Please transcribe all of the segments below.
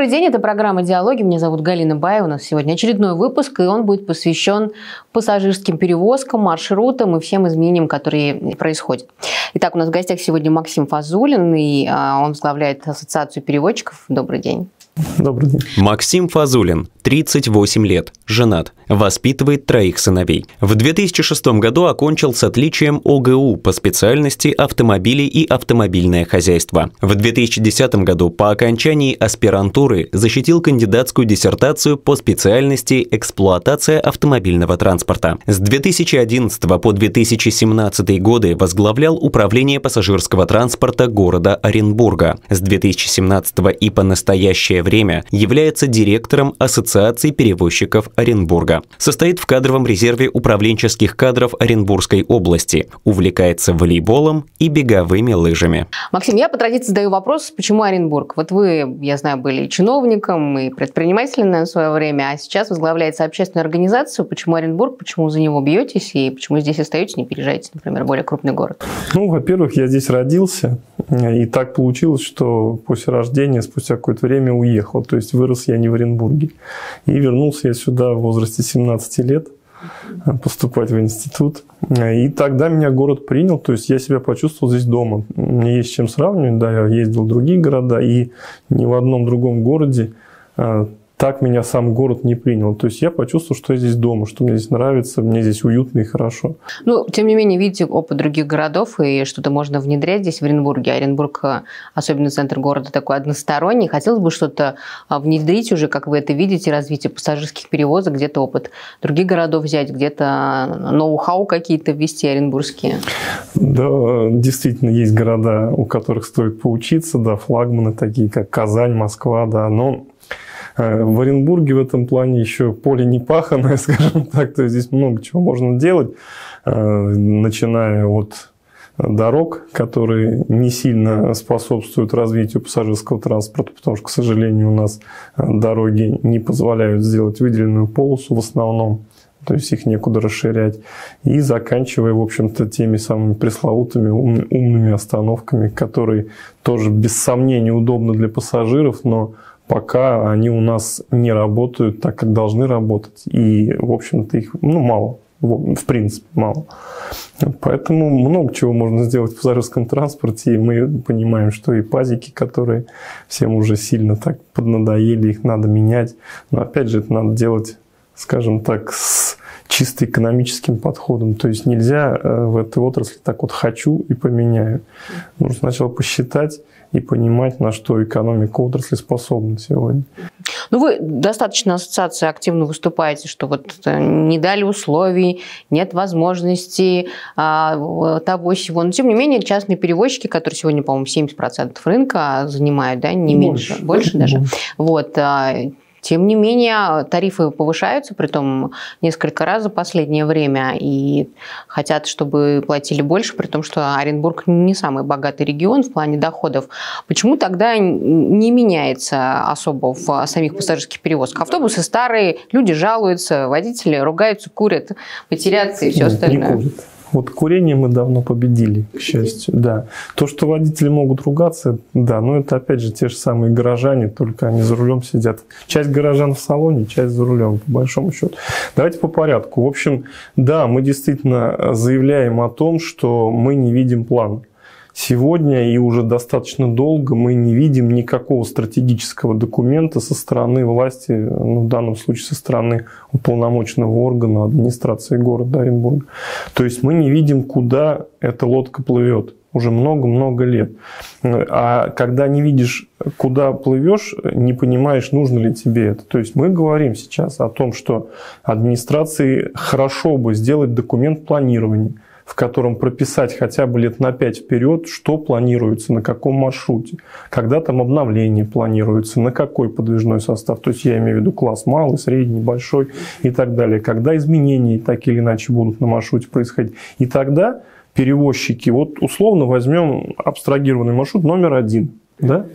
Добрый день, это программа «Диалоги». Меня зовут Галина Баева. У нас сегодня очередной выпуск, и он будет посвящен пассажирским перевозкам, маршрутам и всем изменениям, которые происходят. Итак, у нас в гостях сегодня Максим Фазулин, и а, он возглавляет Ассоциацию переводчиков. Добрый день. Добрый день. Максим Фазулин, 38 лет, женат, воспитывает троих сыновей. В 2006 году окончил с отличием ОГУ по специальности автомобили и автомобильное хозяйство. В 2010 году по окончании аспирантуры защитил кандидатскую диссертацию по специальности эксплуатация автомобильного транспорта. С 2011 по 2017 годы возглавлял управление пассажирского транспорта города Оренбурга. С 2017 и по настоящее время является директором Ассоциации перевозчиков Оренбурга. Состоит в кадровом резерве управленческих кадров Оренбургской области. Увлекается волейболом и беговыми лыжами. Максим, я по традиции задаю вопрос, почему Оренбург? Вот вы, я знаю, были чиновником и предпринимателем на свое время, а сейчас возглавляете общественную организацию. Почему Оренбург? Почему за него бьетесь и почему здесь остаетесь, не переезжаете, например, в более крупный город? Ну, во-первых, я здесь родился, и так получилось, что после рождения, спустя какое-то время уехал. То есть вырос я не в Оренбурге. И вернулся я сюда в возрасте 17 лет поступать в институт. И тогда меня город принял, то есть я себя почувствовал здесь дома. Мне есть чем сравнивать, да, я ездил в другие города, и ни в одном другом городе а, так меня сам город не принял. То есть я почувствовал, что я здесь дома, что мне здесь нравится, мне здесь уютно и хорошо. Ну, тем не менее, видите опыт других городов, и что-то можно внедрять здесь в Оренбурге. Оренбург, э, особенно центр города, такой односторонний. Хотелось бы что-то а, внедрить уже, как вы это видите, развитие пассажирских перевозок, где-то опыт других городов взять, где-то ноу-хау какие-то ввести оренбургские. Да, действительно, есть города, у которых стоит поучиться, да, флагманы такие, как Казань, Москва, да, но Э, в Оренбурге в этом плане еще поле не паханое, скажем так, то есть здесь много чего можно делать, э, начиная от дорог, которые не сильно способствуют развитию пассажирского транспорта, потому что, к сожалению, у нас э, дороги не позволяют сделать выделенную полосу в основном, то есть их некуда расширять, и заканчивая, в общем-то, теми самыми пресловутыми умными остановками, которые тоже без сомнения удобны для пассажиров, но пока они у нас не работают так, как должны работать. И, в общем-то, их ну, мало. В принципе, мало. Поэтому много чего можно сделать в пассажирском транспорте. И мы понимаем, что и пазики, которые всем уже сильно так поднадоели, их надо менять. Но опять же, это надо делать, скажем так, с чисто экономическим подходом. То есть нельзя э, в этой отрасли так вот хочу и поменяю. Нужно сначала посчитать и понимать, на что экономика отрасли способна сегодня. Ну, вы достаточно ассоциации активно выступаете, что вот э, не дали условий, нет возможности а, того всего. Но, тем не менее, частные перевозчики, которые сегодня, по-моему, 70% рынка занимают, да, не больше, меньше, больше даже, больше. вот, а, тем не менее, тарифы повышаются, при том несколько раз за последнее время, и хотят, чтобы платили больше, при том, что Оренбург не самый богатый регион в плане доходов. Почему тогда не меняется особо в самих пассажирских перевозках? Автобусы старые, люди жалуются, водители ругаются, курят, матерятся и все остальное. Не курят. Вот курение мы давно победили, к счастью, да. То, что водители могут ругаться, да, но это опять же те же самые горожане, только они за рулем сидят. Часть горожан в салоне, часть за рулем, по большому счету. Давайте по порядку. В общем, да, мы действительно заявляем о том, что мы не видим плана. Сегодня и уже достаточно долго мы не видим никакого стратегического документа со стороны власти, ну, в данном случае со стороны уполномоченного органа администрации города Оренбурга. То есть мы не видим, куда эта лодка плывет уже много-много лет. А когда не видишь, куда плывешь, не понимаешь, нужно ли тебе это. То есть мы говорим сейчас о том, что администрации хорошо бы сделать документ планирования – в котором прописать хотя бы лет на 5 вперед, что планируется, на каком маршруте, когда там обновление планируется, на какой подвижной состав, то есть я имею в виду класс малый, средний, большой и так далее, когда изменения так или иначе будут на маршруте происходить. И тогда перевозчики, вот условно возьмем абстрагированный маршрут номер один, да,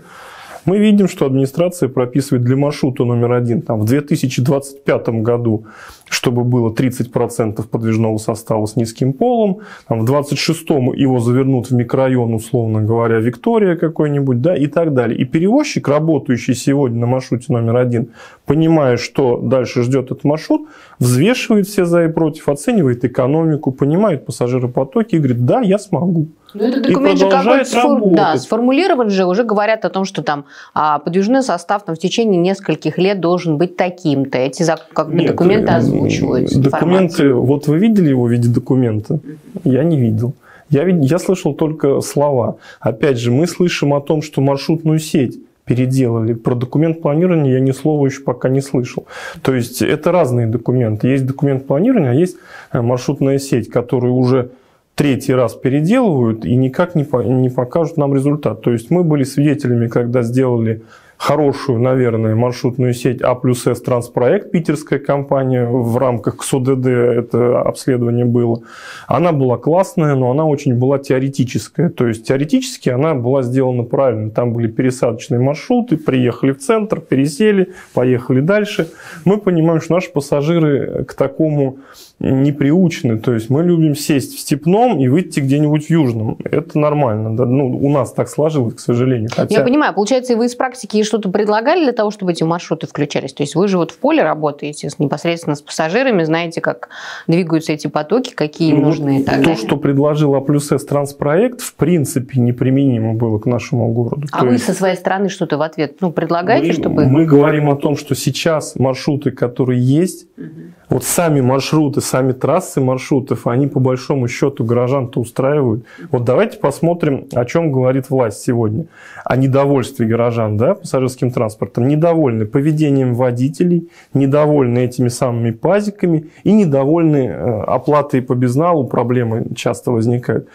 мы видим, что администрация прописывает для маршрута номер один там, в 2025 году чтобы было 30% подвижного состава с низким полом. Там, в 26-м его завернут в микрорайон, условно говоря, Виктория какой-нибудь, да, и так далее. И перевозчик, работающий сегодня на маршруте номер один, понимая, что дальше ждет этот маршрут, взвешивает все за и против, оценивает экономику, понимает пассажиропотоки и говорит, да, я смогу. Ну, это документ же какой-то сфор... да, сформулирован же, уже говорят о том, что там а, подвижной состав там, в течение нескольких лет должен быть таким-то. Эти как бы, документы озвучивают. Документы, вот вы видели его в виде документа? Я не видел. Я, я слышал только слова. Опять же, мы слышим о том, что маршрутную сеть переделали. Про документ планирования я ни слова еще пока не слышал. То есть это разные документы. Есть документ планирования, а есть э, маршрутная сеть, которую уже третий раз переделывают и никак не, по, не покажут нам результат. То есть мы были свидетелями, когда сделали хорошую, наверное, маршрутную сеть А плюс С Транспроект, питерская компания, в рамках КСОДД это обследование было. Она была классная, но она очень была теоретическая. То есть теоретически она была сделана правильно. Там были пересадочные маршруты, приехали в центр, пересели, поехали дальше. Мы понимаем, что наши пассажиры к такому не приучены. То есть мы любим сесть в степном и выйти где-нибудь в южном. Это нормально. Да? Ну, у нас так сложилось, к сожалению. Хотя... Я понимаю. Получается, вы из практики что-то предлагали для того, чтобы эти маршруты включались? То есть вы же вот в поле работаете с, непосредственно с пассажирами, знаете, как двигаются эти потоки, какие ну, нужны и так То, что предложил А плюс С транспроект, в принципе, неприменимо было к нашему городу. А То вы есть... со своей стороны что-то в ответ ну, предлагаете, мы, чтобы... Мы говорим о том, что сейчас маршруты, которые есть, угу. Вот сами маршруты, сами трассы маршрутов, они по большому счету горожан-то устраивают. Вот давайте посмотрим, о чем говорит власть сегодня. О недовольстве горожан да, пассажирским транспортом. Недовольны поведением водителей, недовольны этими самыми пазиками и недовольны э, оплатой по безналу. Проблемы часто возникают.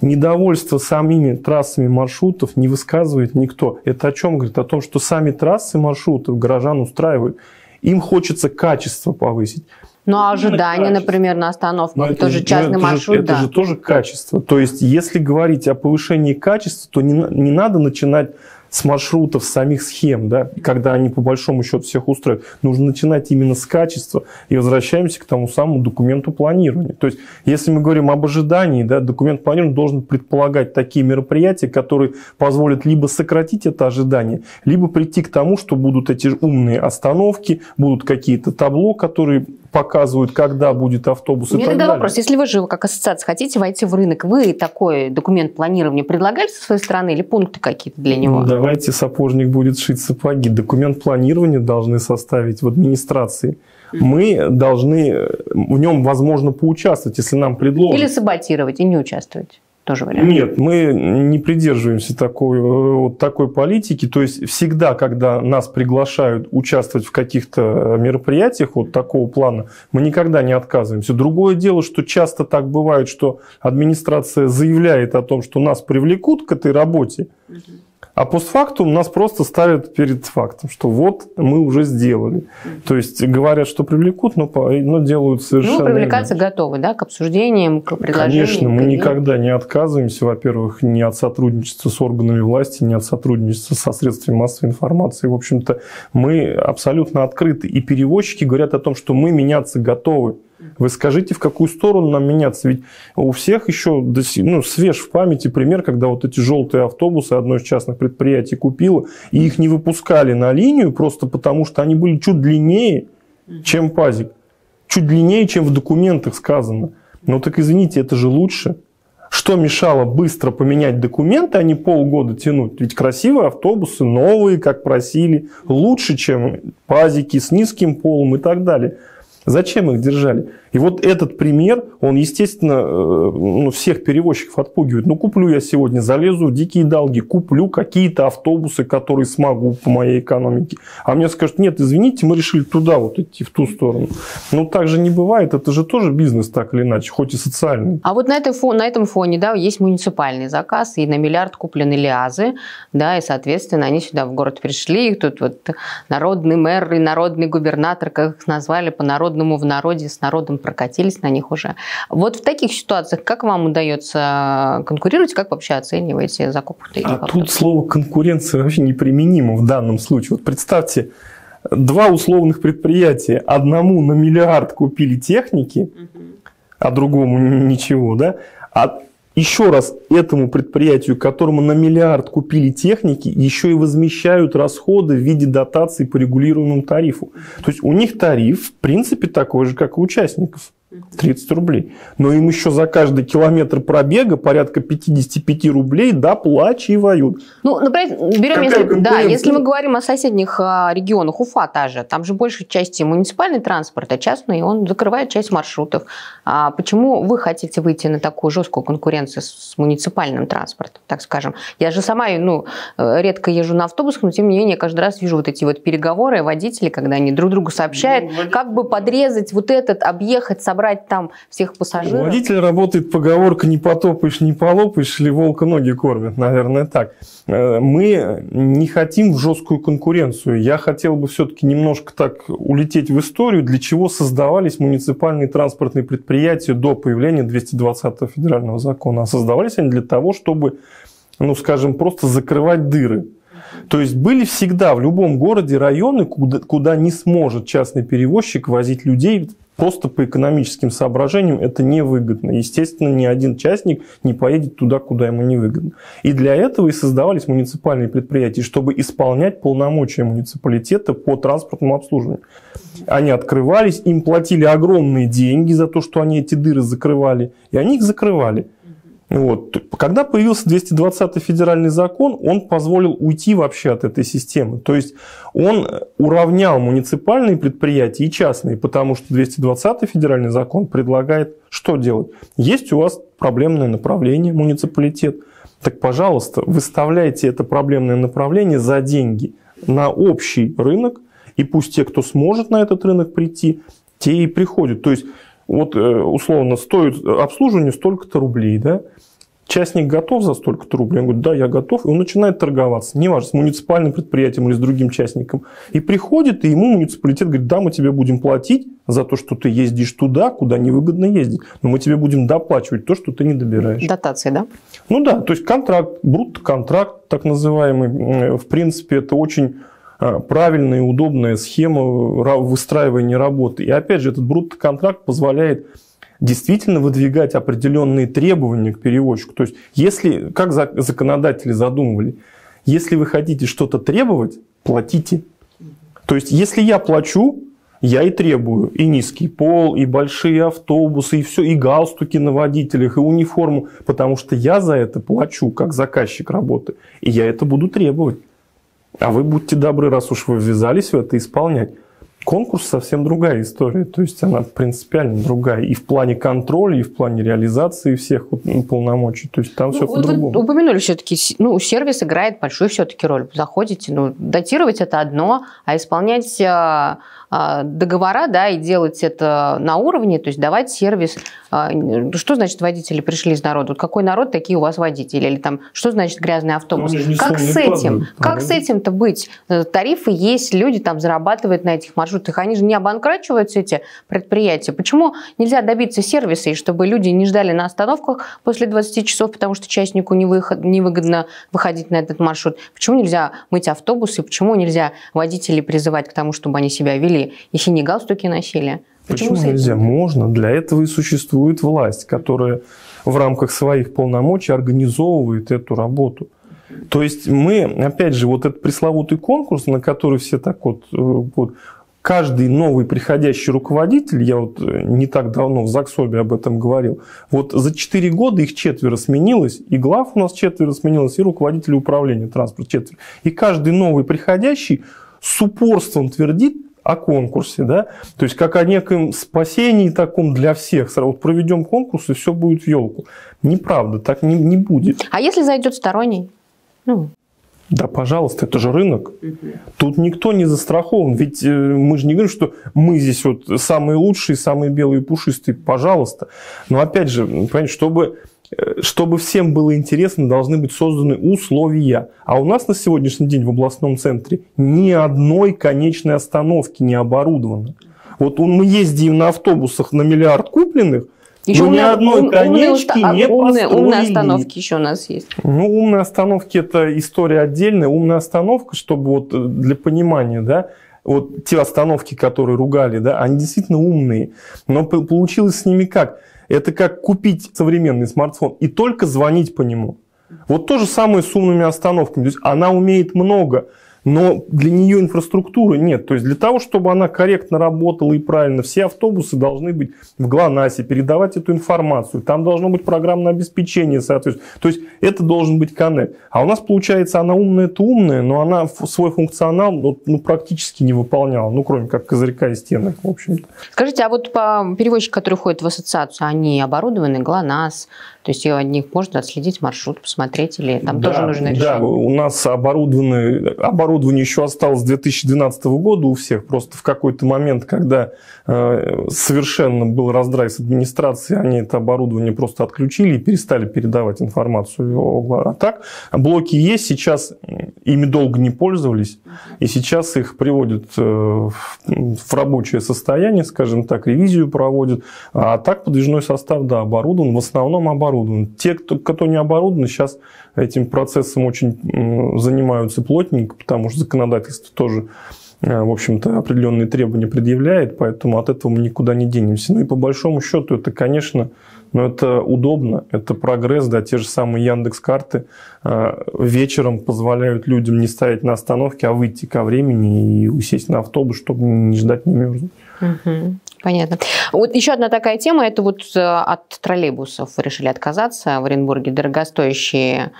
Недовольство самими трассами маршрутов не высказывает никто. Это о чем говорит? О том, что сами трассы маршрутов горожан устраивают. Им хочется качество повысить. Ну, а ожидание, например, на остановку, это тоже же, частный это маршрут, же, да. Это же тоже качество. То есть, если говорить о повышении качества, то не, не надо начинать с маршрутов, с самих схем, да, когда они по большому счету всех устраивают. Нужно начинать именно с качества и возвращаемся к тому самому документу планирования. То есть, если мы говорим об ожидании, да, документ планирования должен предполагать такие мероприятия, которые позволят либо сократить это ожидание, либо прийти к тому, что будут эти умные остановки, будут какие-то табло, которые показывают, когда будет автобус У меня и так тогда вопрос. Если вы же как ассоциация хотите войти в рынок, вы такой документ планирования предлагали со своей стороны или пункты какие-то для него? Давайте сапожник будет шить сапоги. Документ планирования должны составить в администрации. Мы должны в нем, возможно, поучаствовать, если нам предложат. Или саботировать и не участвовать тоже вариант. Нет, мы не придерживаемся такой, э, вот такой политики. То есть всегда, когда нас приглашают участвовать в каких-то мероприятиях вот такого плана, мы никогда не отказываемся. Другое дело, что часто так бывает, что администрация заявляет о том, что нас привлекут к этой работе. Угу а постфактум нас просто ставят перед фактом, что вот мы уже сделали. То есть говорят, что привлекут, но, но делают совершенно Ну, привлекаться иначе. готовы, да, к обсуждениям, к предложениям? Конечно, мы никогда не отказываемся, во-первых, ни от сотрудничества с органами власти, ни от сотрудничества со средствами массовой информации. В общем-то, мы абсолютно открыты. И перевозчики говорят о том, что мы меняться готовы. Вы скажите, в какую сторону нам меняться? Ведь у всех еще ну, свеж в памяти пример, когда вот эти желтые автобусы одно из частных предприятий купило, и их не выпускали на линию просто потому, что они были чуть длиннее, чем пазик. Чуть длиннее, чем в документах сказано. Ну так извините, это же лучше. Что мешало быстро поменять документы, а не полгода тянуть? Ведь красивые автобусы, новые, как просили, лучше, чем пазики с низким полом и так далее. Зачем их держали? И вот этот пример, он, естественно, э, ну, всех перевозчиков отпугивает. Ну, куплю я сегодня, залезу в дикие долги, куплю какие-то автобусы, которые смогу по моей экономике. А мне скажут, нет, извините, мы решили туда вот идти, в ту сторону. Ну, так же не бывает. Это же тоже бизнес, так или иначе, хоть и социальный. А вот на, этой фон, на этом фоне, да, есть муниципальный заказ, и на миллиард куплены ЛиАЗы, да, и, соответственно, они сюда в город пришли, их тут вот народный мэр и народный губернатор, как их назвали, по-народному в народе, с народом прокатились на них уже. Вот в таких ситуациях как вам удается конкурировать, как вообще оцениваете закупку А тут слово конкуренция вообще неприменимо в данном случае. Вот представьте, два условных предприятия. Одному на миллиард купили техники, а другому ничего, да? А еще раз, этому предприятию, которому на миллиард купили техники, еще и возмещают расходы в виде дотаций по регулируемому тарифу. То есть у них тариф, в принципе, такой же, как у участников. 30 рублей. Но им еще за каждый километр пробега порядка 55 рублей доплачивают. Ну, например, берем, если, да, если мы говорим о соседних а, регионах, Уфа та же, там же большей части муниципальный транспорт, а частный, он закрывает часть маршрутов. А почему вы хотите выйти на такую жесткую конкуренцию с муниципальным транспортом, так скажем? Я же сама, ну, редко езжу на автобусах, но тем не менее каждый раз вижу вот эти вот переговоры водителей, когда они друг другу сообщают, ну, как бы подрезать вот этот, объехать, собрать собрать там всех пассажиров. Водитель работает поговорка «не потопаешь, не полопаешь» или «волка ноги кормят», наверное, так. Э, мы не хотим в жесткую конкуренцию. Я хотел бы все-таки немножко так улететь в историю, для чего создавались муниципальные транспортные предприятия до появления 220-го федерального закона. А создавались они для того, чтобы, ну, скажем, просто закрывать дыры. То есть были всегда в любом городе районы, куда, куда не сможет частный перевозчик возить людей просто по экономическим соображениям это невыгодно. Естественно, ни один частник не поедет туда, куда ему невыгодно. И для этого и создавались муниципальные предприятия, чтобы исполнять полномочия муниципалитета по транспортному обслуживанию. Они открывались, им платили огромные деньги за то, что они эти дыры закрывали, и они их закрывали. Вот. Когда появился 220 федеральный закон, он позволил уйти вообще от этой системы. То есть он уравнял муниципальные предприятия и частные, потому что 220 федеральный закон предлагает что делать? Есть у вас проблемное направление, муниципалитет. Так, пожалуйста, выставляйте это проблемное направление за деньги на общий рынок, и пусть те, кто сможет на этот рынок прийти, те и приходят. То есть вот э, условно стоит обслуживание столько-то рублей, да, частник готов за столько-то рублей? Он говорит, да, я готов. И он начинает торговаться, неважно, с муниципальным предприятием или с другим частником. И приходит, и ему муниципалитет говорит, да, мы тебе будем платить за то, что ты ездишь туда, куда невыгодно ездить. Но мы тебе будем доплачивать то, что ты не добираешь. Дотации, да? Ну да, то есть контракт, брутто-контракт так называемый. В принципе, это очень правильная и удобная схема выстраивания работы. И опять же, этот брутто-контракт позволяет действительно выдвигать определенные требования к перевозчику. То есть, если, как законодатели задумывали, если вы хотите что-то требовать, платите. То есть, если я плачу, я и требую и низкий пол, и большие автобусы, и все, и галстуки на водителях, и униформу, потому что я за это плачу, как заказчик работы, и я это буду требовать. А вы будьте добры, раз уж вы ввязались в это, исполнять. Конкурс совсем другая история, то есть она принципиально другая и в плане контроля, и в плане реализации всех ну, полномочий, то есть там ну, все по-другому. Вы упомянули все-таки, ну, сервис играет большую все-таки роль. Заходите, ну, датировать это одно, а исполнять а, договора, да, и делать это на уровне, то есть давать сервис. А, что значит водители пришли из народа? Вот какой народ, такие у вас водители? Или там, что значит грязный автобус? Ну, как с этим? Как а, с этим-то быть? Э, тарифы есть, люди там зарабатывают на этих маршрутах. Они же не обанкрачиваются, эти предприятия. Почему нельзя добиться сервиса, и чтобы люди не ждали на остановках после 20 часов, потому что частнику невыгодно выходить на этот маршрут? Почему нельзя мыть автобусы? Почему нельзя водителей призывать к тому, чтобы они себя вели носили, и синие галстуки носили. Почему, Почему нельзя? Можно. Для этого и существует власть, которая в рамках своих полномочий организовывает эту работу. То есть мы, опять же, вот этот пресловутый конкурс, на который все так вот, э, вот каждый новый приходящий руководитель, я вот э, не так давно в Заксобе об этом говорил, вот за 4 года их четверо сменилось, и глав у нас четверо сменилось, и руководитель управления транспорт четверо. И каждый новый приходящий с упорством твердит, о конкурсе, да, то есть как о неком спасении таком для всех. Сразу вот проведем конкурс, и все будет в елку. Неправда, так не, не будет. А если зайдет сторонний? Ну. Да, пожалуйста, это же рынок. Угу. Тут никто не застрахован. Ведь э, мы же не говорим, что мы здесь вот самые лучшие, самые белые пушистые. Пожалуйста. Но опять же, понимаете, чтобы чтобы всем было интересно, должны быть созданы условия. А у нас на сегодняшний день в областном центре ни одной конечной остановки не оборудовано. Вот мы ездим на автобусах на миллиард купленных, еще но ни одной ум, конечки умные, не умные, построили. Умные остановки еще у нас есть. Ну, умные остановки – это история отдельная. Умная остановка, чтобы вот э, для понимания, да, вот те остановки, которые ругали, да, они действительно умные. Но получилось с ними как? Это как купить современный смартфон и только звонить по нему. Вот то же самое с умными остановками. То есть она умеет много, но для нее инфраструктуры нет. То есть для того, чтобы она корректно работала и правильно, все автобусы должны быть в ГЛОНАССе, передавать эту информацию. Там должно быть программное обеспечение соответственно. То есть это должен быть коннект. А у нас получается, она умная, это умная, но она свой функционал ну, практически не выполняла. Ну, кроме как козырька и стенок, в общем-то. Скажите, а вот по перевозчикам, которые входят в ассоциацию, они оборудованы ГЛОНАСС, то есть от них можно отследить маршрут, посмотреть, или там да, тоже нужно решение? Да, у нас оборудованы, оборудование еще осталось с 2012 года у всех. Просто в какой-то момент, когда совершенно был раздрай с администрацией, они это оборудование просто отключили и перестали передавать информацию. А так, блоки есть, сейчас ими долго не пользовались, и сейчас их приводят э, в рабочее состояние, скажем так, ревизию проводят. А так подвижной состав, да, оборудован, в основном оборудован. Те, кто, кто не оборудован, сейчас этим процессом очень занимаются плотненько, потому что законодательство тоже э, в общем-то, определенные требования предъявляет, поэтому от этого мы никуда не денемся. Ну и по большому счету это, конечно, но ну, это удобно, это прогресс, да, те же самые Яндекс карты э, вечером позволяют людям не стоять на остановке, а выйти ко времени и усесть на автобус, чтобы не ждать, не мерзнуть. Угу. Понятно. Вот еще одна такая тема, это вот э, от троллейбусов решили отказаться в Оренбурге, дорогостоящие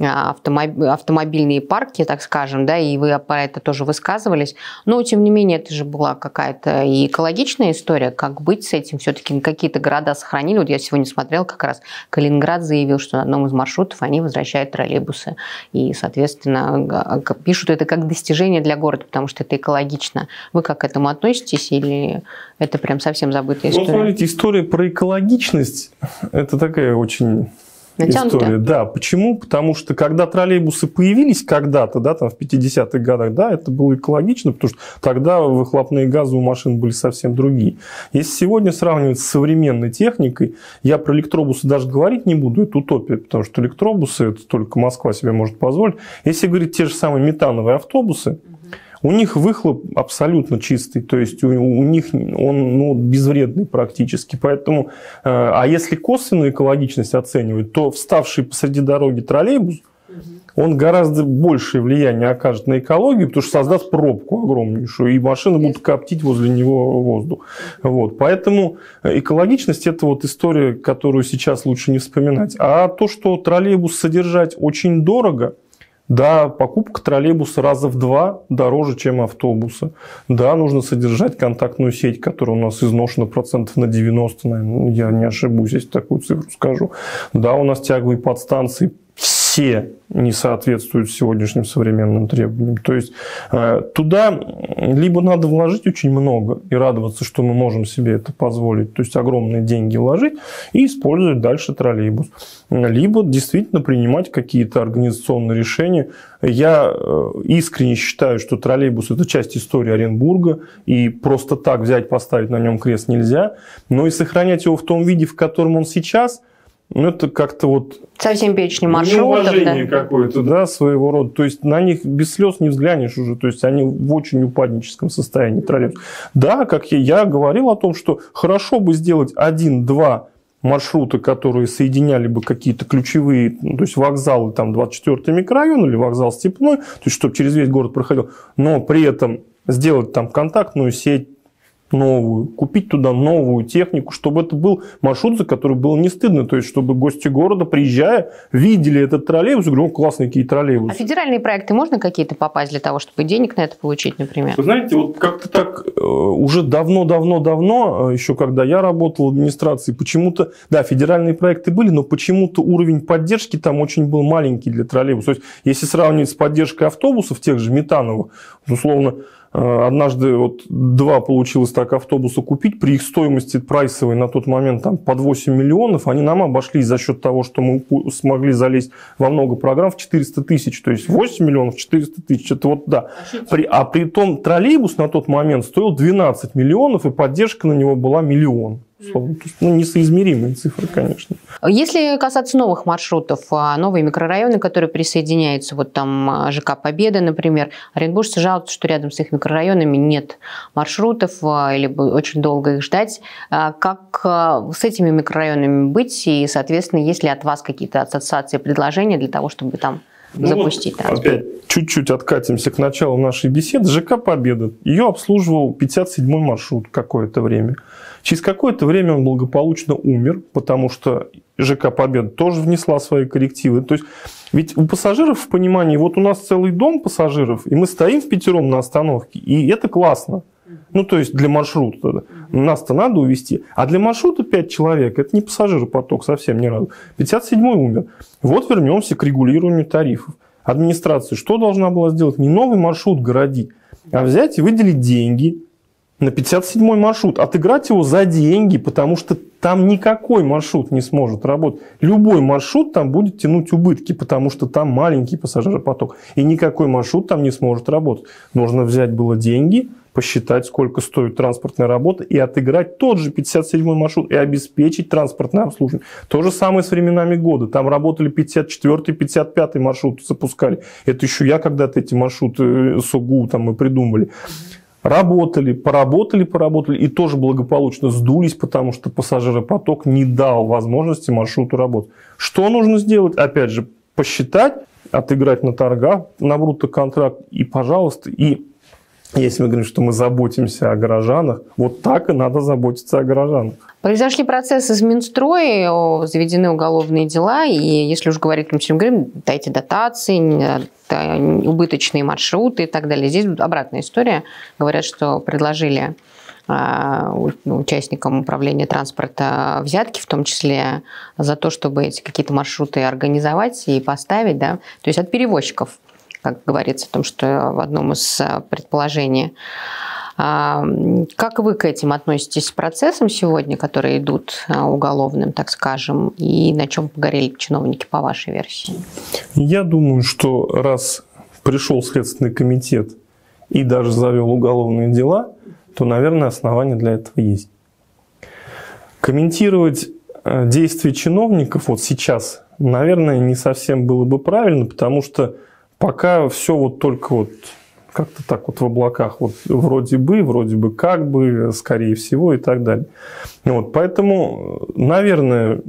автомобильные парки, так скажем, да, и вы про это тоже высказывались. Но, тем не менее, это же была какая-то и экологичная история. Как быть с этим? Все-таки какие-то города сохранили. Вот я сегодня смотрел, как раз Калининград заявил, что на одном из маршрутов они возвращают троллейбусы. И, соответственно, пишут это как достижение для города, потому что это экологично. Вы как к этому относитесь или это прям совсем забытая ну, история? Ну, смотрите, история про экологичность – это такая очень История. Да, почему? Потому что когда троллейбусы появились когда-то, да, там в 50-х годах, да, это было экологично, потому что тогда выхлопные газы у машин были совсем другие. Если сегодня сравнивать с современной техникой, я про электробусы даже говорить не буду, это утопия, потому что электробусы это только Москва себе может позволить. Если говорить те же самые метановые автобусы, у них выхлоп абсолютно чистый, то есть у, у них он ну, безвредный практически. Поэтому, э, а если косвенную экологичность оценивать, то вставший посреди дороги троллейбус, он гораздо большее влияние окажет на экологию, потому что создаст пробку огромнейшую, и машины будут коптить возле него воздух. Вот. Поэтому экологичность – это вот история, которую сейчас лучше не вспоминать. А то, что троллейбус содержать очень дорого – да, покупка троллейбуса раза в два дороже, чем автобуса. Да, нужно содержать контактную сеть, которая у нас изношена процентов на 90, наверное, я не ошибусь, если такую цифру скажу. Да, у нас тяговые подстанции все не соответствуют сегодняшним современным требованиям. То есть э, туда либо надо вложить очень много и радоваться, что мы можем себе это позволить, то есть огромные деньги вложить и использовать дальше троллейбус, либо действительно принимать какие-то организационные решения. Я э, искренне считаю, что троллейбус – это часть истории Оренбурга, и просто так взять, поставить на нем крест нельзя, но и сохранять его в том виде, в котором он сейчас – ну, это как-то вот... Совсем перечень маршрутов, да? какое-то, да, своего рода. То есть, на них без слез не взглянешь уже. То есть, они в очень упадническом состоянии троллейбус. Да, как я, я говорил о том, что хорошо бы сделать один-два маршрута, которые соединяли бы какие-то ключевые, ну, то есть вокзалы, там 24 микрорайон или вокзал Степной, то есть чтобы через весь город проходил, но при этом сделать там контактную сеть, новую, купить туда новую технику, чтобы это был маршрут, за который было не стыдно. То есть, чтобы гости города, приезжая, видели этот троллейбус и говорили, классные какие троллейбусы. А федеральные проекты можно какие-то попасть для того, чтобы денег на это получить, например? Вы знаете, вот как-то так э, уже давно-давно-давно, э, еще когда я работал в администрации, почему-то, да, федеральные проекты были, но почему-то уровень поддержки там очень был маленький для троллейбусов. То есть, если сравнивать с поддержкой автобусов, тех же метановых, условно, однажды вот два получилось так автобуса купить при их стоимости прайсовой на тот момент там под 8 миллионов. Они нам обошлись за счет того, что мы смогли залезть во много программ в 400 тысяч. То есть 8 миллионов, 400 тысяч. Это вот да. При, а при том троллейбус на тот момент стоил 12 миллионов и поддержка на него была миллион. То есть, ну, несоизмеримые цифры, конечно. Если касаться новых маршрутов, а, новые микрорайоны, которые присоединяются, вот там а, ЖК Победа, например, оренбуржцы жалуются, что рядом с их микрорайонами нет маршрутов а, или очень долго их ждать. Как с этими микрорайонами быть и, соответственно, есть ли от вас какие-то ассоциации, предложения для того, чтобы там ну запустить вот, транспорт. Опять чуть-чуть откатимся к началу нашей беседы. ЖК «Победа». Ее обслуживал 57-й маршрут какое-то время. Через какое-то время он благополучно умер, потому что ЖК «Победа» тоже внесла свои коррективы. То есть ведь у пассажиров в понимании, вот у нас целый дом пассажиров, и мы стоим в пятером на остановке, и это классно. Ну, то есть для маршрута. Нас-то надо увезти. А для маршрута 5 человек, это не пассажиропоток совсем ни разу. 57-й умер. Вот вернемся к регулированию тарифов. Администрация что должна была сделать? Не новый маршрут городить, а взять и выделить деньги на 57-й маршрут, отыграть его за деньги, потому что там никакой маршрут не сможет работать. Любой маршрут там будет тянуть убытки, потому что там маленький пассажиропоток. И никакой маршрут там не сможет работать. Нужно взять было деньги, посчитать, сколько стоит транспортная работа, и отыграть тот же 57-й маршрут, и обеспечить транспортное обслуживание. То же самое с временами года. Там работали 54-й, 55-й маршрут запускали. Это еще я когда-то эти маршруты э, СОГУ там мы придумали. Работали, поработали, поработали и тоже благополучно сдулись, потому что пассажиропоток не дал возможности маршруту работать. Что нужно сделать? Опять же, посчитать, отыграть на торгах, на брутто-контракт и, пожалуйста, и если мы говорим, что мы заботимся о горожанах, вот так и надо заботиться о горожанах. Произошли процессы с Минстрой, заведены уголовные дела, и если уж говорить, мы говорим, дайте дотации, убыточные маршруты и так далее. Здесь обратная история. Говорят, что предложили а, участникам управления транспорта взятки, в том числе за то, чтобы эти какие-то маршруты организовать и поставить, да, то есть от перевозчиков как говорится о том, что в одном из э, предположений. А, как вы к этим относитесь с процессом сегодня, которые идут э, уголовным, так скажем, и на чем погорели чиновники по вашей версии? Я думаю, что раз пришел Следственный комитет и даже завел уголовные дела, то, наверное, основания для этого есть. Комментировать э, действия чиновников вот сейчас, наверное, не совсем было бы правильно, потому что Пока все вот только вот как-то так вот в облаках, вот вроде бы, вроде бы как бы, скорее всего и так далее. Вот, поэтому, наверное,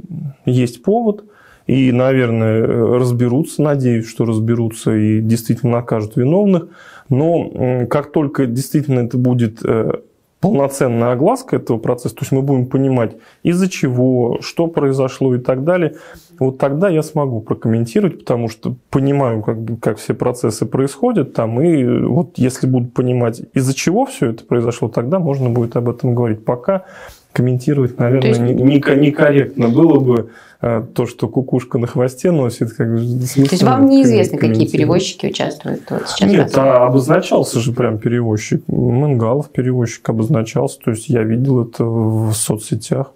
есть повод, и, наверное, разберутся, надеюсь, что разберутся и действительно накажут виновных. Но как только действительно это будет э, полноценная огласка этого процесса, то есть мы будем понимать, из-за чего, что произошло и так далее, вот тогда я смогу прокомментировать, потому что понимаю, как, как все процессы происходят там, и вот если буду понимать, из-за чего все это произошло, тогда можно будет об этом говорить. Пока комментировать, наверное, есть... некорректно было бы то, что кукушка на хвосте носит. Как, то есть вам неизвестно, какие перевозчики участвуют вот сейчас? Нет, а обозначался же прям перевозчик. Мангалов перевозчик обозначался. То есть я видел это в соцсетях.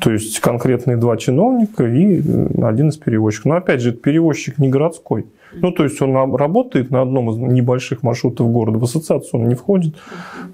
То есть конкретные два чиновника и э, один из перевозчиков. Но опять же, это перевозчик не городской. Ну, то есть он работает на одном из небольших маршрутов города, в ассоциацию он не входит.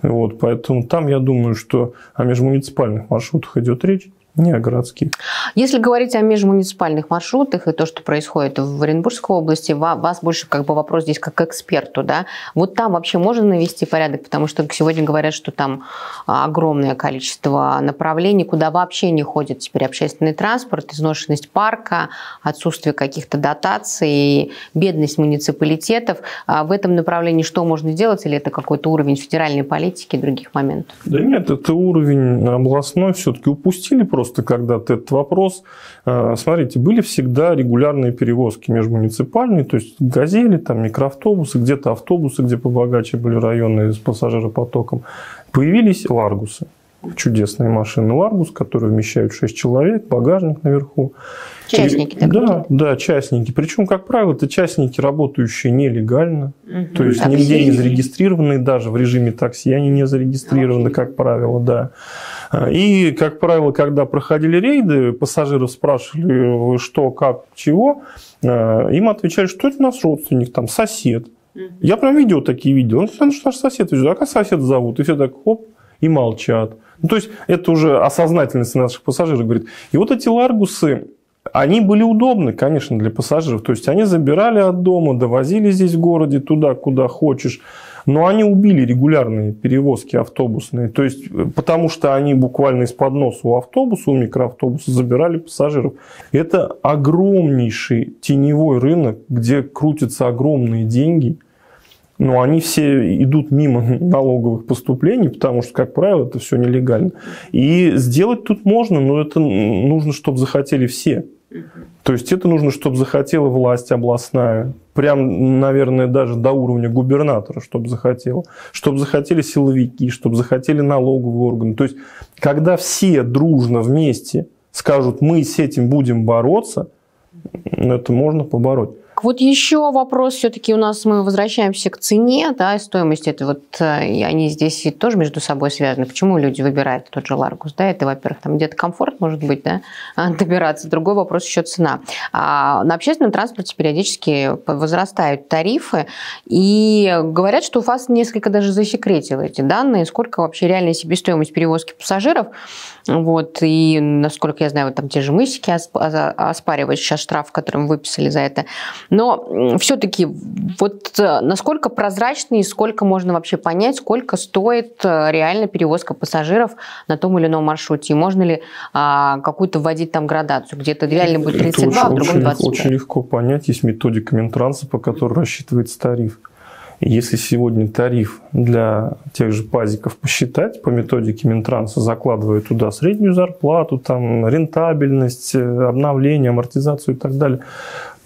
Вот, поэтому там, я думаю, что о межмуниципальных маршрутах идет речь не о городских. Если говорить о межмуниципальных маршрутах и то, что происходит в Оренбургской области, вас больше как бы вопрос здесь как к эксперту, да? Вот там вообще можно навести порядок, потому что сегодня говорят, что там огромное количество направлений, куда вообще не ходит теперь общественный транспорт, изношенность парка, отсутствие каких-то дотаций, бедность муниципалитетов. А в этом направлении что можно делать, или это какой-то уровень федеральной политики и других моментов? Да нет, это уровень областной, все-таки упустили просто просто когда-то этот вопрос. Э, смотрите, были всегда регулярные перевозки межмуниципальные, то есть газели, там микроавтобусы, где-то автобусы, где побогаче были районы с пассажиропотоком. Появились ларгусы чудесные машины Ларгус, которые вмещают 6 человек, багажник наверху. Частники, так Да, да, частники. Причем, как правило, это частники, работающие нелегально. Угу, то есть такси. нигде не зарегистрированные, даже в режиме такси они не зарегистрированы, как правило, да. И, как правило, когда проходили рейды, пассажиров спрашивали, что, как, чего, э, им отвечали, что это наш родственник, там, сосед. Я прям видел такие видео. Он, ну, наш сосед. А как сосед зовут? И все так, хоп, и молчат. Ну, то есть это уже осознательность наших пассажиров говорит. И вот эти ларгусы, они были удобны, конечно, для пассажиров. То есть они забирали от дома, довозили здесь в городе туда, куда хочешь. Но они убили регулярные перевозки автобусные. То есть, потому что они буквально из-под носа у автобуса, у микроавтобуса забирали пассажиров. Это огромнейший теневой рынок, где крутятся огромные деньги. Но они все идут мимо налоговых поступлений, потому что, как правило, это все нелегально. И сделать тут можно, но это нужно, чтобы захотели все. То есть это нужно, чтобы захотела власть областная, прям, наверное, даже до уровня губернатора, чтобы захотела, чтобы захотели силовики, чтобы захотели налоговые органы. То есть когда все дружно вместе скажут, мы с этим будем бороться, это можно побороть. Вот еще вопрос, все-таки у нас мы возвращаемся к цене, да, стоимости. Это вот э, и они здесь тоже между собой связаны. Почему люди выбирают тот же Ларгус? Да, это, во-первых, там где-то комфорт может быть, да, добираться. Другой вопрос еще цена. А на общественном транспорте периодически возрастают тарифы, и говорят, что у вас несколько даже засекретило эти данные, сколько вообще реальная себестоимость перевозки пассажиров. Вот, и насколько я знаю, вот там те же мысики оспаривают сейчас штраф, который выписали за это. Но все-таки вот э, насколько прозрачно и сколько можно вообще понять, сколько стоит э, реально перевозка пассажиров на том или ином маршруте? И можно ли а, какую-то вводить там градацию? Где-то реально будет 32, Это а в другом 25. Очень легко понять. Есть методика Минтранса, по которой рассчитывается тариф. Если сегодня тариф для тех же пазиков посчитать по методике Минтранса, закладывая туда среднюю зарплату, там, рентабельность, э, обновление, амортизацию и так далее,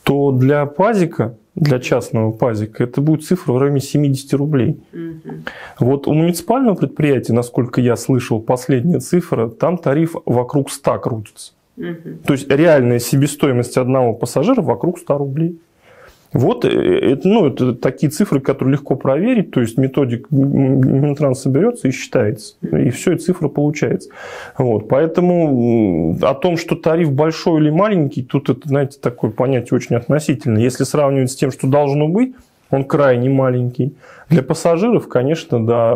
то для пазика, для частного пазика, это будет цифра в районе 70 рублей. Угу. Вот у муниципального предприятия, насколько я слышал, последняя цифра, там тариф вокруг 100 крутится. Угу. То есть реальная себестоимость одного пассажира вокруг 100 рублей. Вот э, это, ну, это такие цифры, которые легко проверить, то есть методик Минтранс соберется и считается, и все, и цифра получается. Вот, поэтому о том, что тариф большой или маленький, тут это, знаете, такое понятие очень относительное. Если сравнивать с тем, что должно быть, он крайне маленький. Для пассажиров, конечно, да,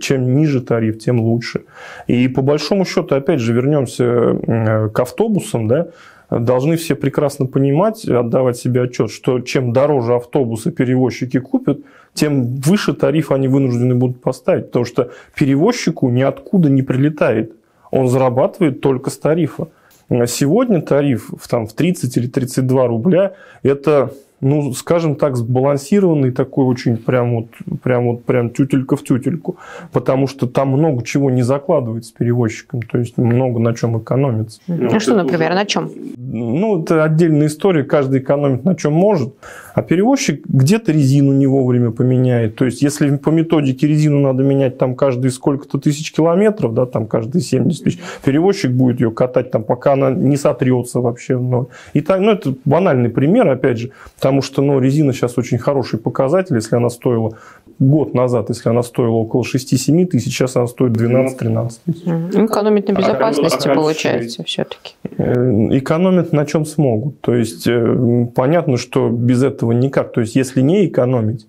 чем ниже тариф, тем лучше. И по большому счету, опять же, вернемся к автобусам, да, должны все прекрасно понимать, отдавать себе отчет, что чем дороже автобусы перевозчики купят, тем выше тариф они вынуждены будут поставить, потому что перевозчику ниоткуда не прилетает. Он зарабатывает только с тарифа. Сегодня тариф там, в 30 или 32 рубля – это ну, скажем так, сбалансированный такой очень прям вот, прям вот прям тютелька в тютельку, потому что там много чего не закладывается перевозчиком, то есть много на чем экономится. Ну, а что, например, уже... на чем? Ну, это отдельная история, каждый экономит на чем может, а перевозчик где-то резину не вовремя поменяет, то есть если по методике резину надо менять там каждые сколько-то тысяч километров, да, там каждые 70 тысяч, перевозчик будет ее катать там, пока она не сотрется вообще. Ну, и так, ну, это банальный пример, опять же, Потому что ну, резина сейчас очень хороший показатель. Если она стоила год назад, если она стоила около 6-7 тысяч, сейчас она стоит 12-13 тысяч. Экономит на безопасности, а, получается, все-таки. Э, экономит на чем смогут. То есть, э, понятно, что без этого никак. То есть, если не экономить,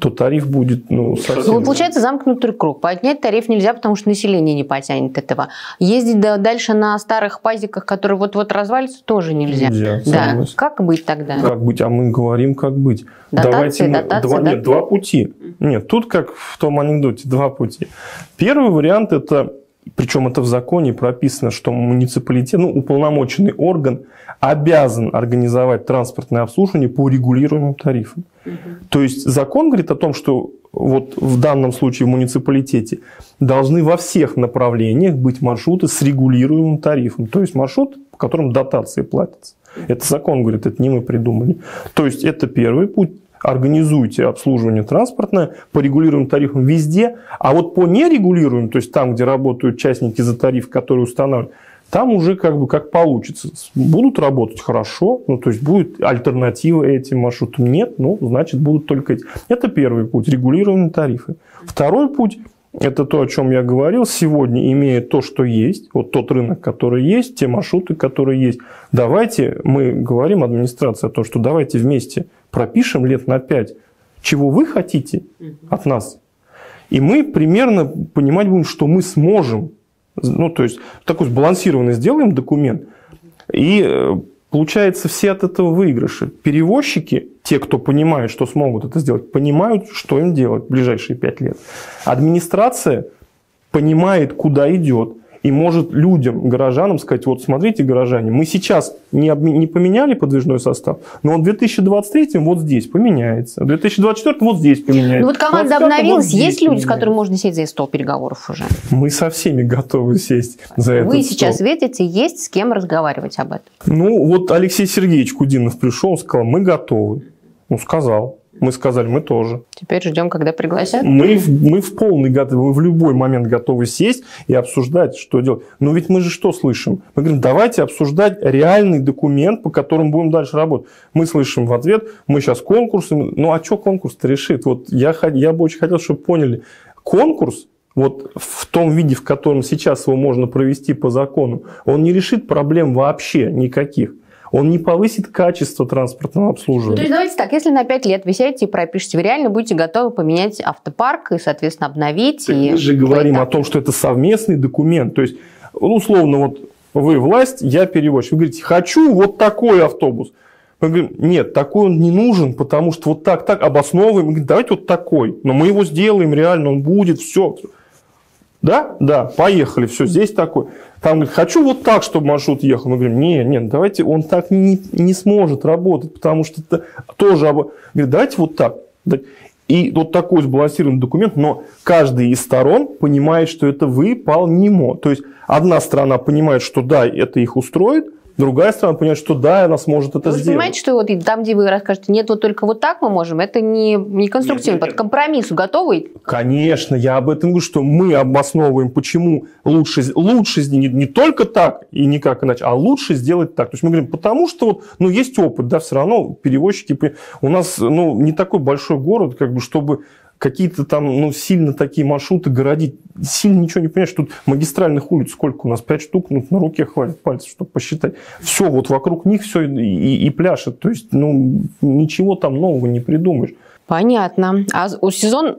то тариф будет ну, совсем... Ну, получается замкнутый круг. Поднять тариф нельзя, потому что население не потянет этого. Ездить дальше на старых пазиках, которые вот-вот развалится, тоже нельзя. Нельзя, да. Как быть тогда? Как быть? А мы говорим, как быть. Дотации, Давайте мы... дотации, два, да? Нет, два пути. Нет, тут как в том анекдоте, два пути. Первый вариант – это причем это в законе прописано, что муниципалитет, ну, уполномоченный орган обязан организовать транспортное обслуживание по регулируемым тарифам. Угу. То есть закон говорит о том, что вот в данном случае в муниципалитете должны во всех направлениях быть маршруты с регулируемым тарифом. То есть маршрут, по которым дотации платятся. Это закон говорит, это не мы придумали. То есть это первый путь организуйте обслуживание транспортное по регулируемым тарифам везде, а вот по нерегулируемым, то есть там, где работают частники за тариф, который устанавливают, там уже как бы как получится. Будут работать хорошо, ну, то есть будет альтернатива этим маршрутам. Нет, ну, значит, будут только эти. Это первый путь, регулируемые тарифы. Второй путь – это то, о чем я говорил. Сегодня, имея то, что есть, вот тот рынок, который есть, те маршруты, которые есть, давайте, мы говорим, администрация, о том, что давайте вместе пропишем лет на пять, чего вы хотите от нас. И мы примерно понимать будем, что мы сможем Ну, то есть, такой сбалансированный сделаем документ, и э, получается все от этого выигрыши. Перевозчики, те, кто понимает, что смогут это сделать, понимают, что им делать в ближайшие пять лет. Администрация понимает, куда идет и может людям, горожанам сказать, вот смотрите, горожане, мы сейчас не, обме- не поменяли подвижной состав, но в 2023 вот здесь поменяется, в 2024 вот здесь поменяется. Ну вот команда 25 обновилась, вот есть люди, с поменяется. которыми можно сесть за стол переговоров уже? Мы со всеми готовы сесть за этот Вы стол. сейчас видите, есть с кем разговаривать об этом. Ну, вот Алексей Сергеевич Кудинов пришел, сказал, мы готовы. Ну, сказал. Мы сказали, мы тоже. Теперь ждем, когда пригласят. Мы, в- мы в полный готовы, мы в любой момент готовы сесть и обсуждать, что делать. Но ведь мы же что слышим? Мы говорим, давайте обсуждать реальный документ, по которому будем дальше работать. Мы слышим в ответ, мы сейчас конкурсы. Ну, а что конкурс-то решит? Вот я, я бы очень хотел, чтобы поняли. Конкурс вот в том виде, в котором сейчас его можно провести по закону, он не решит проблем вообще никаких. Он не повысит качество транспортного Ну, обслуживания. то есть давайте так, если на 5 лет вы сядете и пропишете, вы реально будете готовы поменять автопарк и, соответственно, обновить. Так и Мы же говорим о том, что это совместный документ. То есть, ну, условно, вот вы власть, я перевозчик. Вы говорите, хочу вот такой автобус. Мы говорим, нет, такой он не нужен, потому что вот так, так обосновываем. Мы говорим, давайте вот такой. Но мы его сделаем реально, он будет, все. Да? Да, поехали, все, здесь такой. Там говорит, хочу вот так, чтобы маршрут ехал. Мы говорим, нет, нет, давайте, он так не, не сможет работать, потому что это тоже... обо-». Говорит, давайте вот так. И вот такой сбалансированный документ, но каждый из сторон понимает, что это выполнимо. То есть одна сторона понимает, что да, это их устроит, другая сторона понимает, что да, она сможет это Вы сделать. понимаете, что вот там, где вы расскажете, нет, вот только вот так мы можем, это не, не конструктивно, Нет, нет, под компромиссу готовы? Конечно, я об этом говорю, что мы обосновываем, почему лучше, лучше не, не только так и никак иначе, а лучше сделать так. То есть мы говорим, потому что вот, ну, есть опыт, да, все равно перевозчики, у нас ну, не такой большой город, как бы, чтобы какие-то там, ну, сильно такие маршруты городить, сильно ничего не понимаешь. Тут магистральных улиц сколько у нас? Пять штук, ну, на руке хватит пальцев, чтобы посчитать. Все, вот вокруг них все и, и- и пляшет. То есть, ну, ничего там нового не придумаешь. Понятно. А у сезон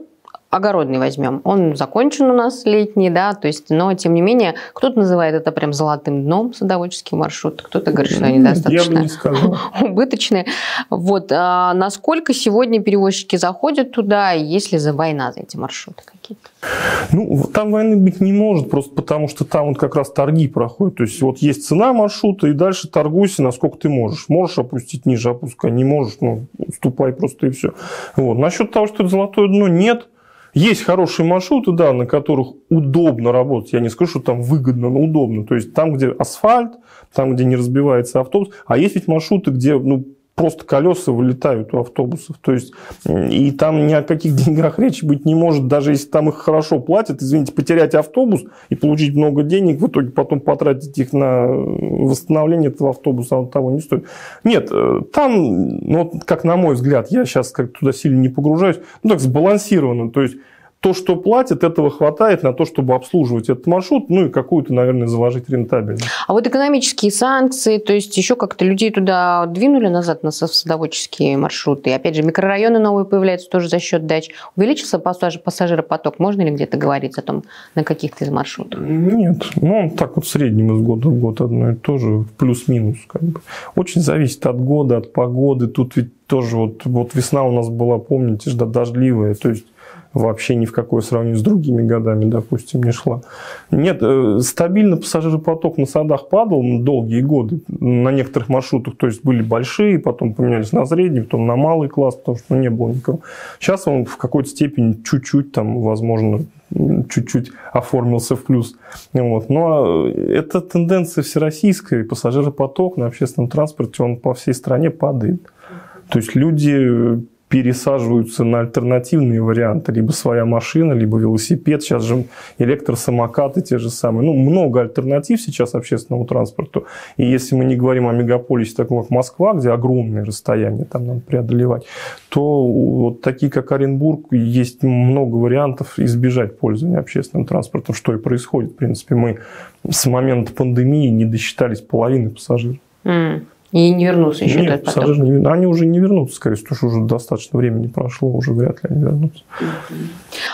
огородный возьмем. Он закончен у нас летний, да, то есть, но тем не менее, кто-то называет это прям золотым дном садоводческий маршрут, кто-то говорит, что они Нет, Я бы достаточно не убыточные. Вот. А насколько сегодня перевозчики заходят туда, есть ли за война за эти маршруты какие-то? Ну, там войны быть не может, просто потому что там вот как раз торги проходят. То есть, вот есть цена маршрута, и дальше торгуйся, насколько ты можешь. Можешь опустить ниже, опускай. Не можешь, ну, уступай просто и все. Вот. Насчет того, что это золотое дно, нет. Есть хорошие маршруты, да, на которых удобно работать. Я не скажу, что там выгодно, но удобно. То есть, там, где асфальт, там, где не разбивается автобус. А есть ведь маршруты, где, ну, просто колеса вылетают у автобусов. То есть, и там ни о каких деньгах речи быть не может, даже если там их хорошо платят. Извините, потерять автобус и получить много денег, в итоге потом потратить их на восстановление этого автобуса, он того не стоит. Нет, э, там, ну, как на мой взгляд, я сейчас как туда сильно не погружаюсь, ну так сбалансировано. То есть, то, что платят, этого хватает на то, чтобы обслуживать этот маршрут, ну и какую-то, наверное, заложить рентабельность. А вот экономические санкции, то есть еще как-то людей туда двинули назад на садоводческие маршруты. И опять же, микрорайоны новые появляются тоже за счет дач. Увеличился пассаж- пассажиропоток? Можно ли где-то говорить о том, на каких-то из маршрутов? Нет, ну он так вот в среднем из года в год одно и то же, плюс-минус. Как бы. Очень зависит от года, от погоды. Тут ведь тоже вот, вот весна у нас была, помните, дождливая, то есть вообще ни в какое сравнение с другими годами, допустим, не шла. Нет, э, стабильно пассажиропоток на садах падал долгие годы на некоторых маршрутах, то есть были большие, потом поменялись на средний, потом на малый класс, потому что ну, не было никого. Сейчас он в какой-то степени чуть-чуть там, возможно, чуть-чуть оформился в плюс. Вот. Но это тенденция всероссийская, и пассажиропоток на общественном транспорте, он по всей стране падает. То есть люди пересаживаются на альтернативные варианты. Либо своя машина, либо велосипед. Сейчас же электросамокаты те же самые. Ну, много альтернатив сейчас общественному транспорту. И если мы не говорим о мегаполисе, таком как Москва, где огромные расстояния там надо преодолевать, то вот такие, как Оренбург, есть много вариантов избежать пользования общественным транспортом, что и происходит. В принципе, мы с момента пандемии не досчитались половины пассажиров. М. И не вернутся еще Нет, пассажиры не, они уже не вернутся, скорее всего, потому что уже достаточно времени прошло, уже вряд ли они вернутся.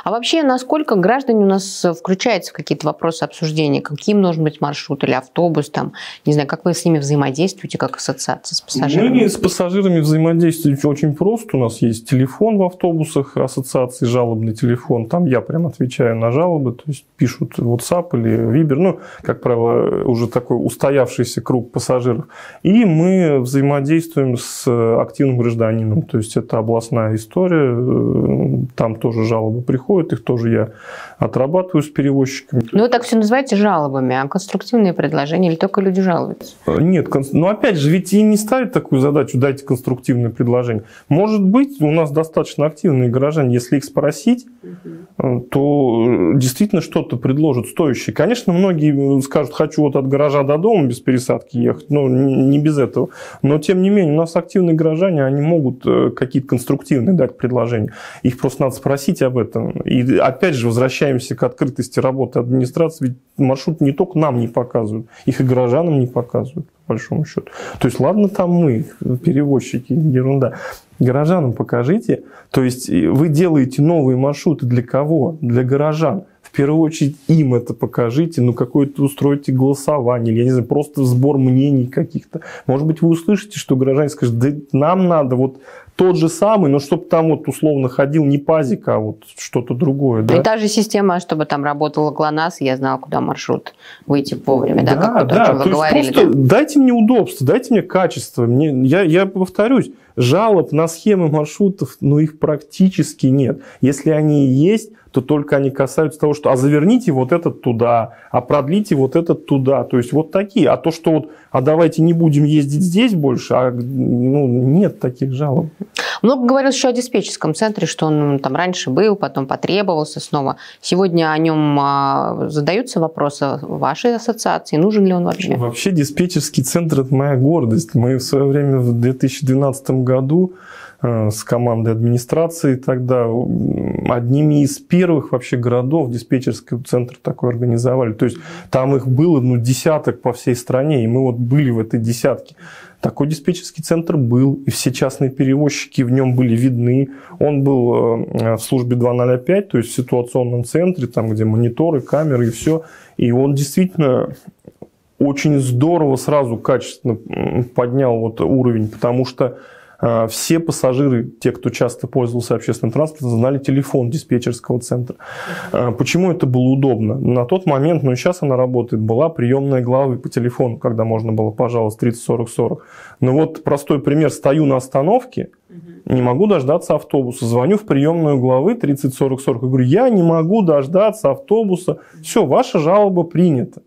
А вообще, насколько граждане у нас включаются в какие-то вопросы обсуждения? Каким должен быть маршрут или автобус? Там, не знаю, как вы с ними взаимодействуете, как ассоциация с пассажирами? Мы с пассажирами взаимодействуем очень просто. У нас есть телефон в автобусах ассоциации, жалобный телефон. Там я прям отвечаю на жалобы, то есть пишут WhatsApp или Viber. Ну, как правило, уже такой устоявшийся круг пассажиров. И мы мы взаимодействуем с активным гражданином, то есть это областная история, э, там тоже жалобы приходят, их тоже я отрабатываю с перевозчиками. Ну, вы так все называете жалобами, а конструктивные предложения или только люди жалуются? Э, нет, но опять же, ведь и не ставят такую задачу, дайте конструктивное предложение. Может быть, у нас достаточно активные горожане, если их спросить, угу. то действительно что-то предложат стоящее. Конечно, многие скажут, хочу вот от гаража до дома без пересадки ехать, но не без этого этого. Но, тем не менее, у нас активные граждане, они могут э, какие-то конструктивные дать предложения. Их просто надо спросить об этом. И опять же, возвращаемся к открытости работы администрации. Ведь маршрут не только нам не показывают, их и горожанам не показывают, по большому счету. То есть, ладно, там мы, перевозчики, ерунда. Горожанам покажите. То есть, вы делаете новые маршруты для кого? Для горожан первую очередь им это покажите, ну какое-то устройте голосование, или, я не знаю, просто сбор мнений каких-то. Может быть, вы услышите, что граждане скажут, да нам надо вот тот же самый, но чтобы там вот условно ходил не пазик, а вот что-то другое. Да? И та же система, чтобы там работала ГЛОНАСС, я знал, куда маршрут выйти вовремя, да, да как вот, да. о чем вы говорили. Просто да? дайте мне удобство, дайте мне качество. Мне, я, я повторюсь, жалоб на схемы маршрутов, ну их практически нет. Если они и есть, то только они касаются того, что а заверните вот этот туда, а продлите вот этот туда. То есть вот такие. А то, что вот, а давайте не будем ездить здесь больше, а ну, нет таких жалоб. Много говорил еще о диспетчерском центре, что он там раньше был, потом потребовался снова. Сегодня о нем а, задаются вопросы вашей ассоциации, нужен ли он вообще? Вообще диспетчерский центр – это моя гордость. Мы в свое время в 2012 году Э, с командой администрации тогда одними из первых вообще городов диспетчерский центр такой организовали. То есть там их было ну, десяток по всей стране, и мы вот были в этой десятке. Такой диспетчерский центр был, и все частные перевозчики в нем были видны. Он был э, в службе 205, то есть в ситуационном центре, там, где мониторы, камеры и все. И он действительно очень здорово сразу качественно поднял вот уровень, потому что все пассажиры, те, кто часто пользовался общественным транспортом, знали телефон диспетчерского центра. А, почему это было удобно? На тот момент, ну и сейчас она работает, была приемная главы по телефону, когда можно было, пожалуйста, 30 40 40. Но вот простой пример. Стою на остановке, не могу дождаться автобуса. Звоню в приемную главы 30 40 40 и говорю, я не могу дождаться автобуса. Все, ваша жалоба принята.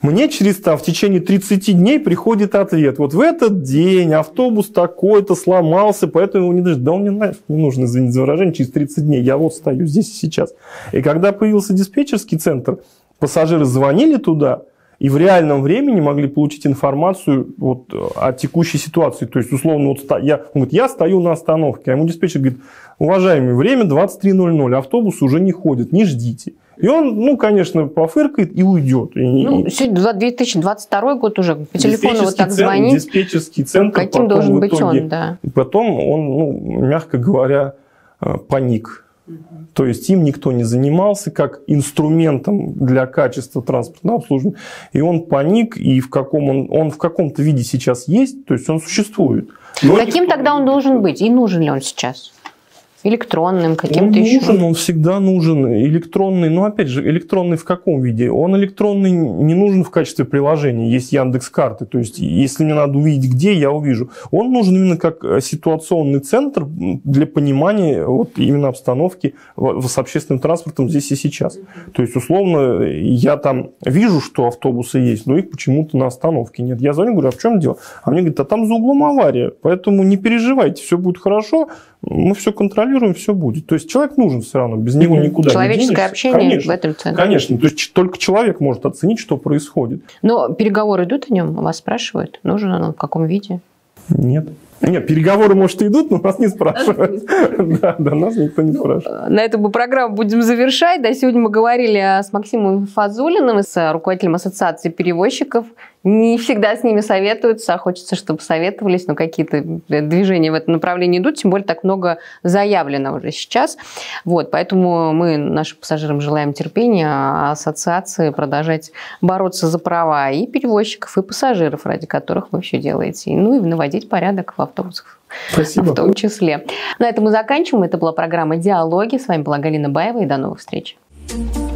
Мне через там, в течение 30 дней приходит ответ. Вот в этот день автобус такой-то сломался, поэтому его не дождь. Да он мне не нужен, извините за выражение, через 30 дней. Я вот стою здесь и сейчас. И когда появился диспетчерский центр, пассажиры звонили туда, и в реальном времени могли получить информацию вот, о текущей ситуации. То есть, условно, вот я, он говорит, я стою на остановке, а ему диспетчер говорит, уважаемый, время 23.00, автобус уже не ходит, не ждите. И он, ну, конечно, пофыркает и уйдет. Ну, сегодня 2022 год уже. По телефону вот так звонить. Диспетчерский центр. Каким должен быть он, да. Потом он, ну, мягко говоря, э, паник. То есть им никто не занимался как инструментом для качества транспортного обслуживания. И он паник, и в каком он, он в каком-то виде сейчас есть, то есть он существует. Но Каким тогда он должен быть? И нужен ли он сейчас? Электронным, каким-то еще? нужен, он всегда нужен. Электронный, но опять же, электронный в каком виде? Он электронный не нужен в качестве приложения. Есть Яндекс карты. То есть, если мне надо увидеть, где, я увижу. Он нужен именно как э, ситуационный центр для понимания вот именно обстановки с общественным транспортом здесь и сейчас. То есть, условно, я там вижу, что автобусы есть, но их почему-то на остановке нет. Я звоню, говорю, а в чем дело? А мне говорят, а там за углом авария, поэтому не переживайте, все будет хорошо, мы все контролируем, все будет. То есть человек нужен все равно, без него никуда Человеческое не общение конечно, в этом центре. Конечно, то есть только человек может оценить, что происходит. Но переговоры идут о нем, вас спрашивают, нужен он в каком виде? Нет. Нет, переговоры, может, и идут, но нас не спрашивают. Да, да, нас никто не спрашивает. На эту программу будем завершать. Да, сегодня мы говорили с Максимом Фазулиным, с руководителем Ассоциации перевозчиков не всегда с ними советуются, а хочется, чтобы советовались, но какие-то движения в этом направлении идут, тем более так много заявлено уже сейчас. Вот, поэтому мы нашим пассажирам желаем терпения, а ассоциации продолжать бороться за права и перевозчиков, и пассажиров, ради которых вы все делаете. Ну и наводить порядок в автобусах. Спасибо. В том числе. На этом мы заканчиваем. Это была программа «Диалоги». С вами была Галина Баева и до новых встреч. thank you